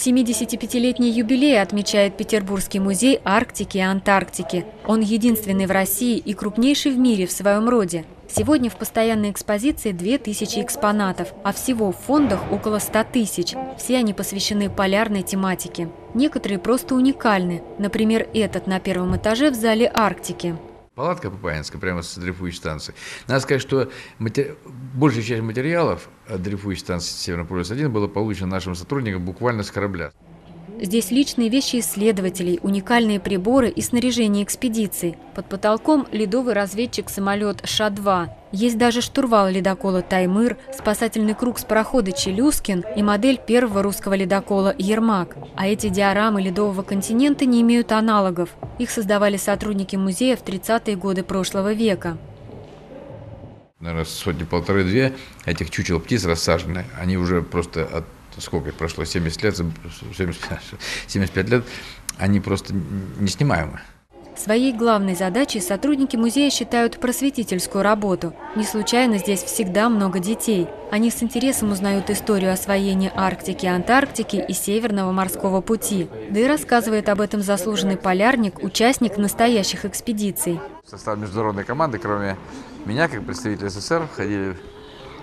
75-летний юбилей отмечает Петербургский музей Арктики и Антарктики. Он единственный в России и крупнейший в мире в своем роде. Сегодня в постоянной экспозиции 2000 экспонатов, а всего в фондах около 100 тысяч. Все они посвящены полярной тематике. Некоторые просто уникальны. Например, этот на первом этаже в зале Арктики. Палатка Папаинская прямо с дрейфующей станции. Надо сказать, что матери... большая часть материалов дрейфующей станции Северный полюс-1 было получено нашим сотрудникам буквально с корабля. Здесь личные вещи исследователей, уникальные приборы и снаряжение экспедиций. Под потолком ледовый разведчик-самолет Ша-2. Есть даже штурвал ледокола «Таймыр», спасательный круг с парохода «Челюскин» и модель первого русского ледокола «Ермак». А эти диорамы ледового континента не имеют аналогов. Их создавали сотрудники музея в 30-е годы прошлого века. Наверное, сотни полторы-две этих чучел птиц рассажены. Они уже просто от сколько прошло, 70 лет, 70, 75 лет, они просто неснимаемы. Своей главной задачей сотрудники музея считают просветительскую работу. Не случайно здесь всегда много детей. Они с интересом узнают историю освоения Арктики, Антарктики и Северного морского пути. Да и рассказывает об этом заслуженный полярник, участник настоящих экспедиций. В состав международной команды, кроме меня, как представителя СССР, входили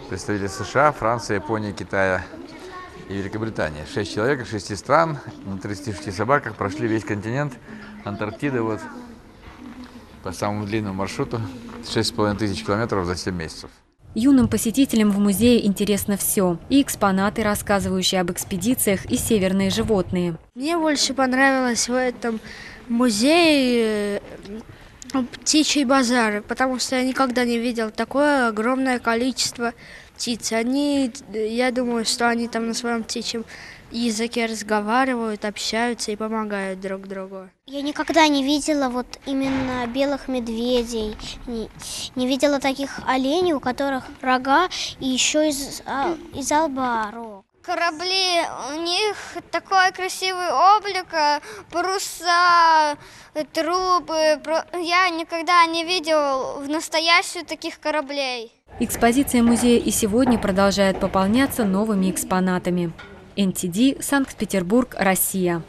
представители США, Франции, Японии, Китая, и Великобритании. Шесть человек из шести стран на 36 собаках прошли весь континент Антарктиды вот по самому длинному маршруту 6,5 тысяч километров за 7 месяцев. Юным посетителям в музее интересно все. И экспонаты, рассказывающие об экспедициях, и северные животные. Мне больше понравилось в этом музее э, птичий базар, потому что я никогда не видел такое огромное количество птицы. Они, я думаю, что они там на своем птичьем языке разговаривают, общаются и помогают друг другу. Я никогда не видела вот именно белых медведей, не, не видела таких оленей, у которых рога и еще из, а, из алба рог. Корабли, у них такой красивый облик, э, паруса, трубы. Я никогда не видел в настоящую таких кораблей. Экспозиция музея и сегодня продолжает пополняться новыми экспонатами. НТД, Санкт-Петербург, Россия.